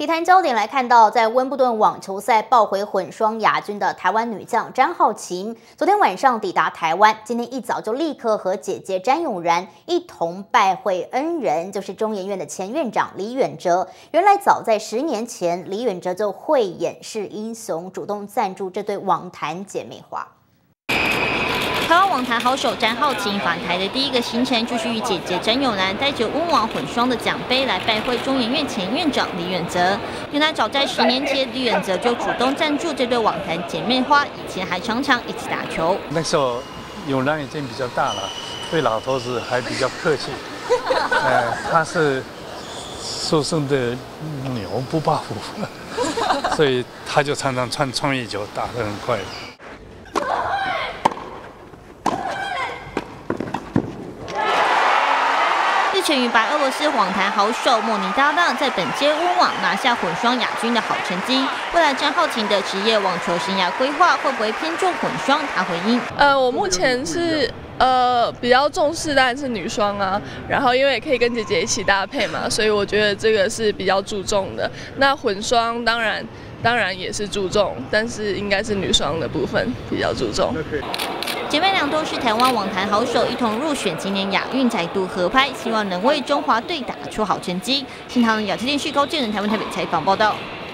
体坛焦点来看到，在温布顿网球赛抱回混双亚军的台湾女将詹浩晴，昨天晚上抵达台湾，今天一早就立刻和姐姐詹永然一同拜会恩人，就是中研院的前院长李远哲。原来早在十年前，李远哲就慧眼识英雄，主动赞助这对网坛姐妹花。台湾网坛好手詹浩晴返台的第一个行程，就是与姐姐詹永兰带着温网混双的奖杯来拜会中研院前院长李远泽。原来早在十年前，李远泽就主动赞助这对网坛姐妹花，以前还常常一起打球。那时候永兰已经比较大了，对老头子还比较客气。呃，他是出生的牛不怕虎，所以他就常常穿创意球，打得很快。前与白俄罗斯网坛好手莫尼搭档，在本届温网拿下混双亚军的好成绩。未来张浩晴的职业网球生涯规划会不会偏重混双？他回应：呃，我目前是呃比较重视当然是女双啊，然后因为也可以跟姐姐一起搭配嘛，所以我觉得这个是比较注重的。那混双当然当然也是注重，但是应该是女双的部分比较注重。姐妹俩都是台湾网坛好手，一同入选今年亚运再度合拍，希望能为中华队打出好成绩。新唐亚视电视高建仁台湾台北采访报道。